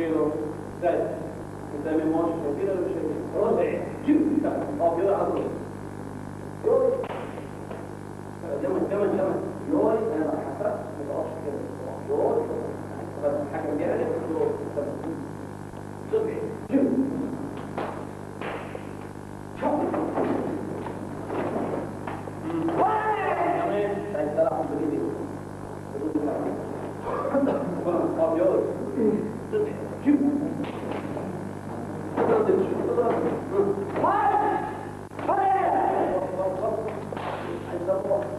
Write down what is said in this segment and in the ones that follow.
شيلو زي قدام الموش كده ولا شيء ربع جيب آه كده طول يوي زمن زمن زمن يوي أنا حسرت ما تقفش كده يوي بس الحكم جه عليك يوي ربع جيب شيلو ده Thank you.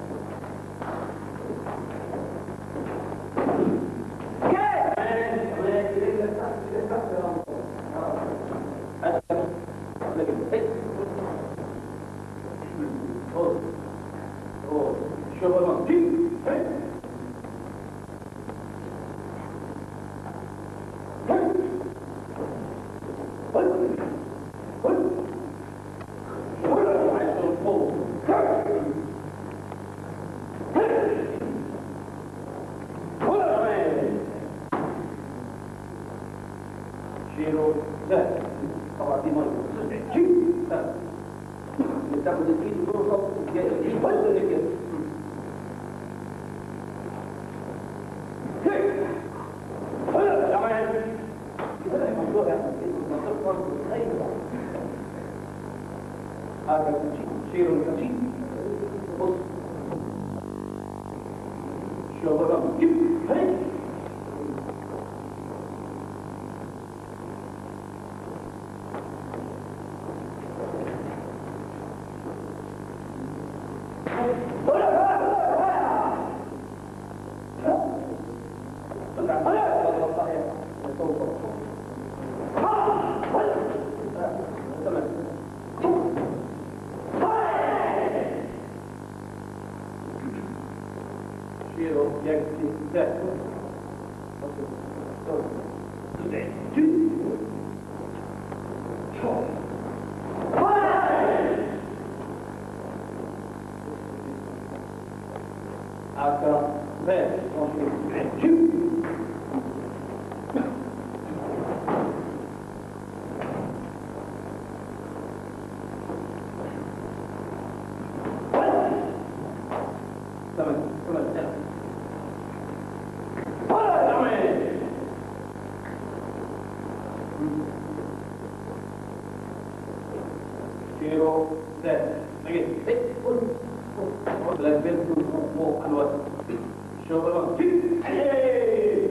ميه جيب تاخد الايد وتوصل الايد وزن كده هذا شيلو الكتيب بص شو بقى جيب هيك go, head, shooting, shoot, and then. Yeah! Kilo, set, shooting, shoot, move, set, أحسن تمثل كويس ضغط صحيح بس لا Let's do it. Pharaoh said, again, hey, oh, oh, oh, and what? On, hey!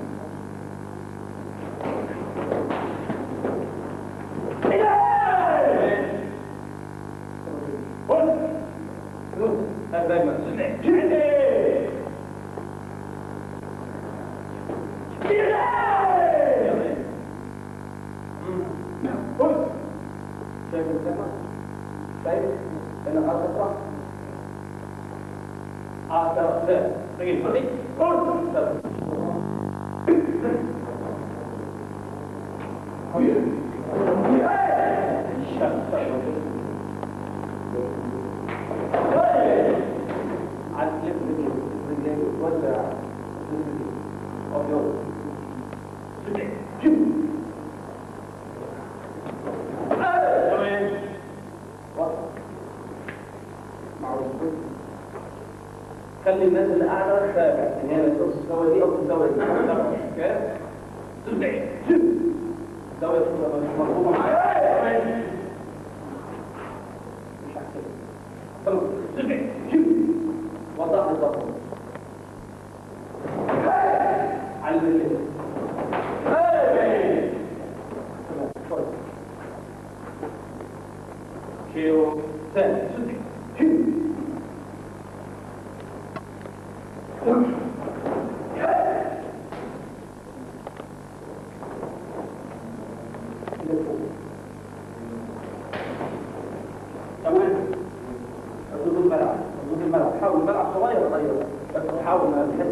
他。الملعب حدود الملعب. حاول الملعب صغير صغير. بس حاول ما تحس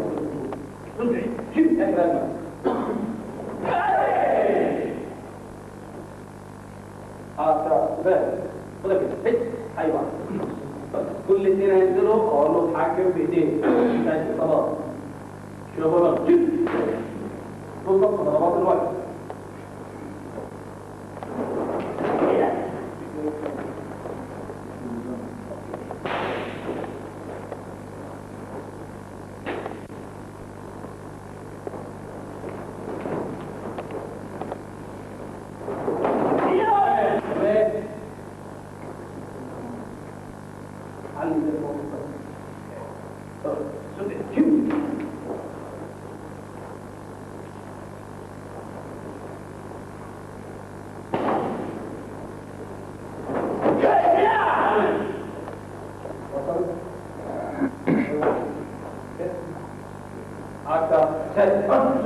تدعي جيب اجرى آه ترى خد كده. أيوه. كل اثنين هينزلوا. أقول له اتحكم بايديك الصلاه شوف بقى جيب. بالظبط ضربات الوقت.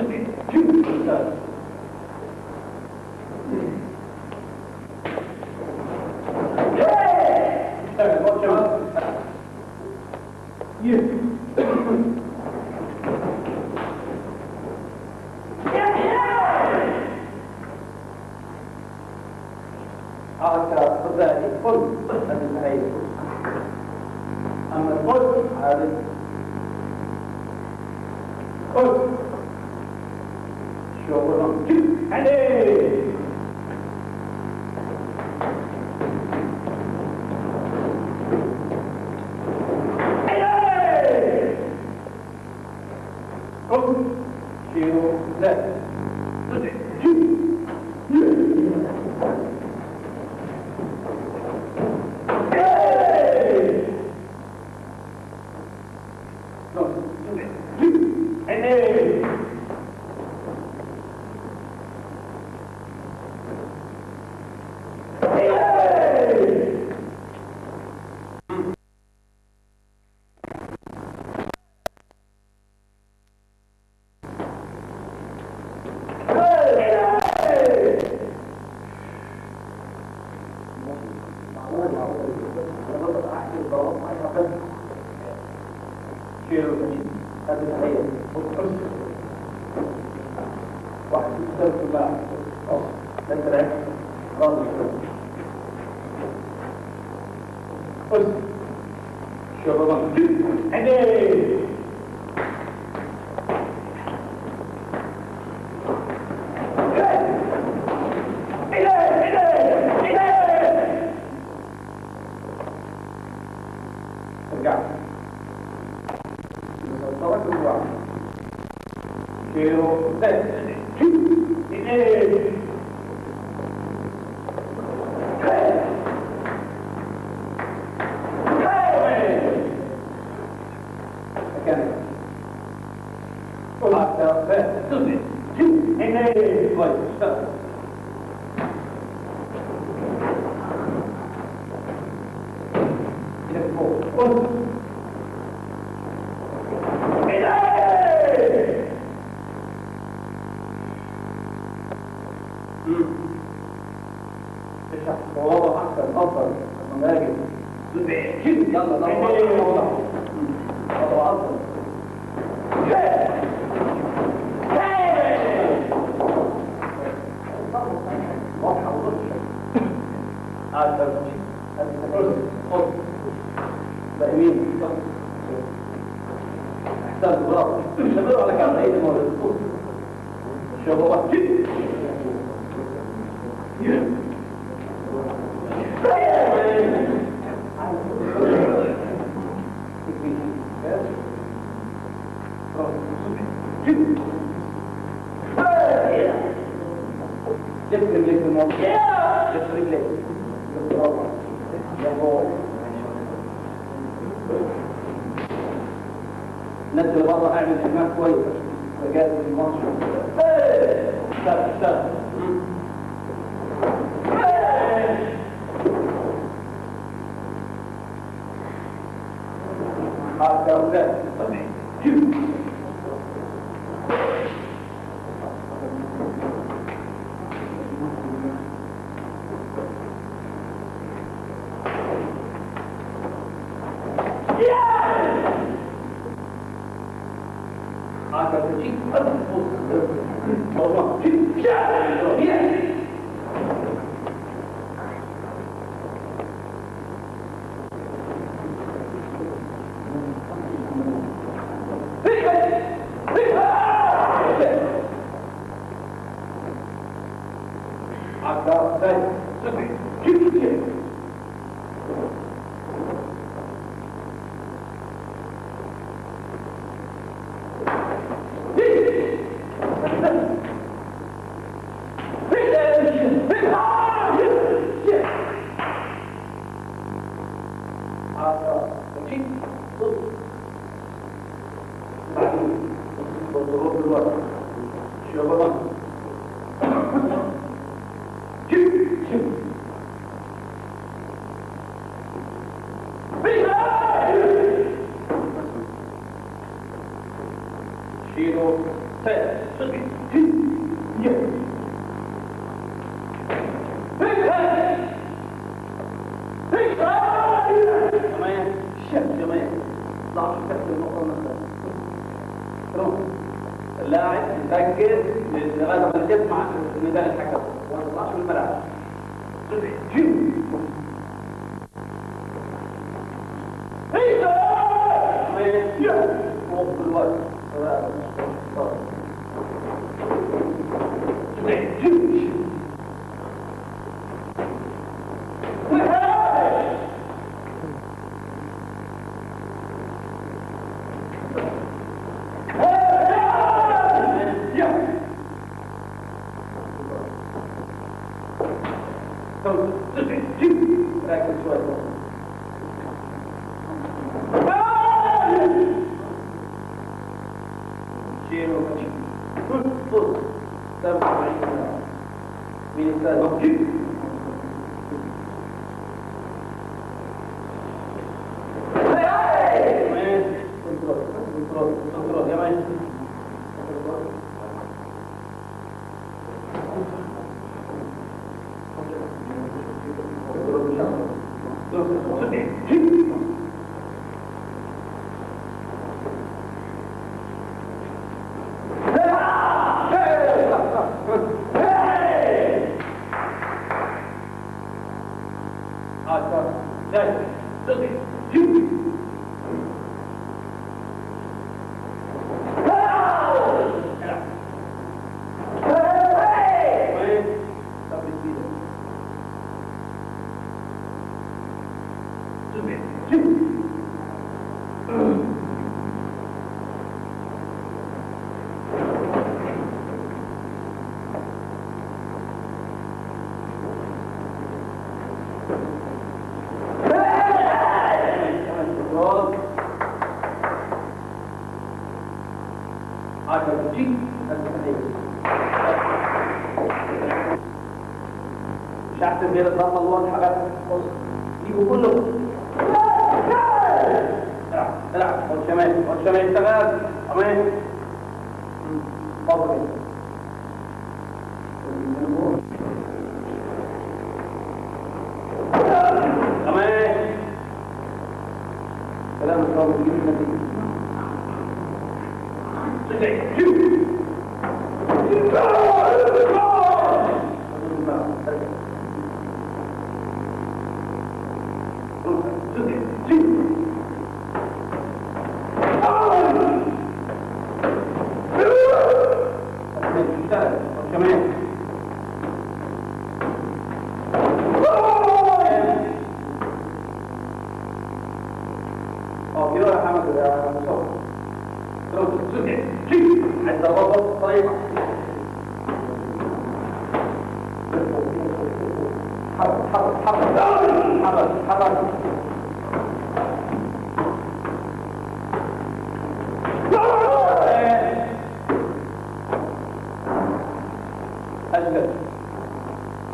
Amén. يلا ده واضح الناس اللي بره اعمل اجماع كويس رجال الماتش حركة أولاد ya lo tienes. اللاعب يتأكد لغاية ما تسمع نداء الحكم. وما تطلعش من الملعب؟ صفر جيم فوق الوقت está aqui. Thank you. التحليل تحت غير الضغط الواضحه بس بص يجوا كله العب العب والشمال والشمال اشتغل امان اتفضل امان كلام الصوت يجيب النتيجه آه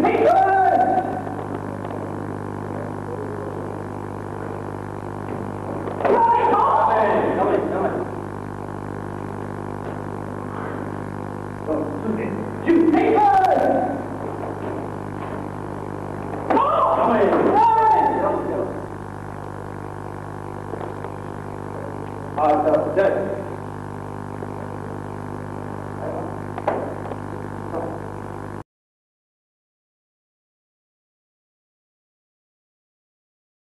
Make